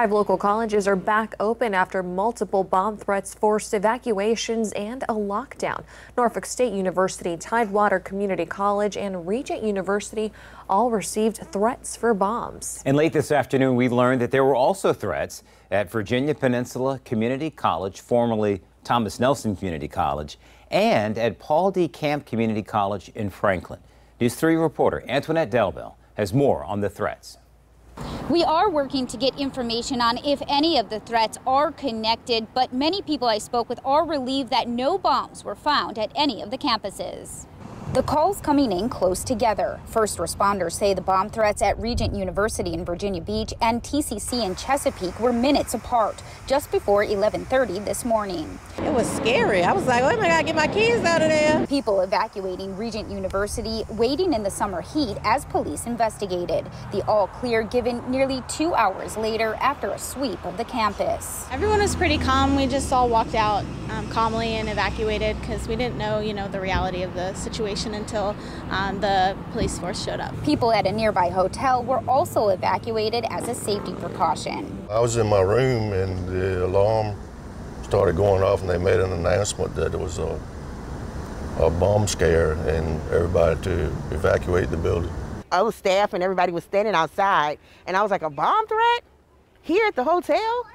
Five local colleges are back open after multiple bomb threats forced evacuations and a lockdown. Norfolk State University, Tidewater Community College, and Regent University all received threats for bombs. And late this afternoon, we learned that there were also threats at Virginia Peninsula Community College, formerly Thomas Nelson Community College, and at Paul D. Camp Community College in Franklin. News 3 reporter Antoinette Delbel has more on the threats. We are working to get information on if any of the threats are connected, but many people I spoke with are relieved that no bombs were found at any of the campuses. The calls coming in close together. First responders say the bomb threats at Regent University in Virginia Beach and TCC in Chesapeake were minutes apart, just before 11:30 this morning. It was scary. I was like, "Oh my God, get my kids out of there!" People evacuating Regent University, waiting in the summer heat as police investigated. The all clear given nearly two hours later after a sweep of the campus. Everyone was pretty calm. We just all walked out um, calmly and evacuated because we didn't know, you know, the reality of the situation situation until um, the police force showed up. People at a nearby hotel were also evacuated as a safety precaution. I was in my room and the alarm started going off and they made an announcement that it was a, a bomb scare and everybody to evacuate the building. I was staff and everybody was standing outside and I was like, a bomb threat? Here at the hotel?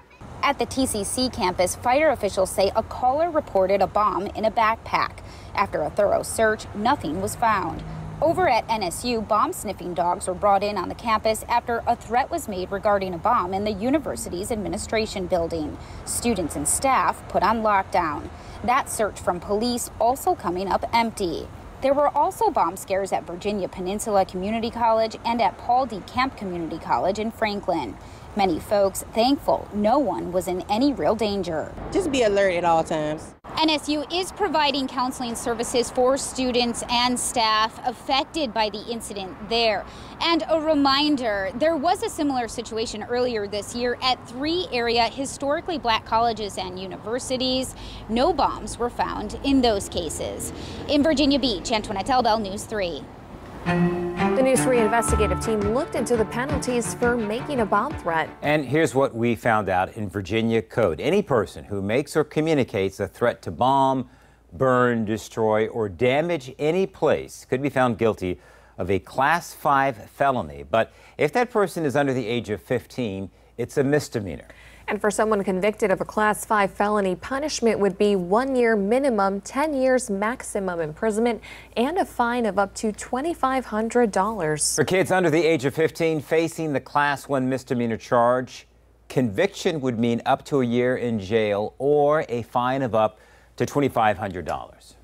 At the TCC campus, fire officials say a caller reported a bomb in a backpack. After a thorough search, nothing was found. Over at NSU, bomb sniffing dogs were brought in on the campus after a threat was made regarding a bomb in the university's administration building. Students and staff put on lockdown. That search from police also coming up empty. There were also bomb scares at Virginia Peninsula Community College and at Paul D. Camp Community College in Franklin. Many folks thankful no one was in any real danger. Just be alert at all times. NSU is providing counseling services for students and staff affected by the incident there. And a reminder there was a similar situation earlier this year at three area historically black colleges and universities. No bombs were found in those cases. In Virginia Beach, Antoinette Delbel, News 3. The News 3 investigative team looked into the penalties for making a bomb threat. And here's what we found out in Virginia Code. Any person who makes or communicates a threat to bomb, burn, destroy, or damage any place could be found guilty of a Class 5 felony. But if that person is under the age of 15, it's a misdemeanor. And for someone convicted of a Class 5 felony, punishment would be one year minimum, 10 years maximum imprisonment, and a fine of up to $2,500. For kids under the age of 15 facing the Class 1 misdemeanor charge, conviction would mean up to a year in jail or a fine of up to $2,500.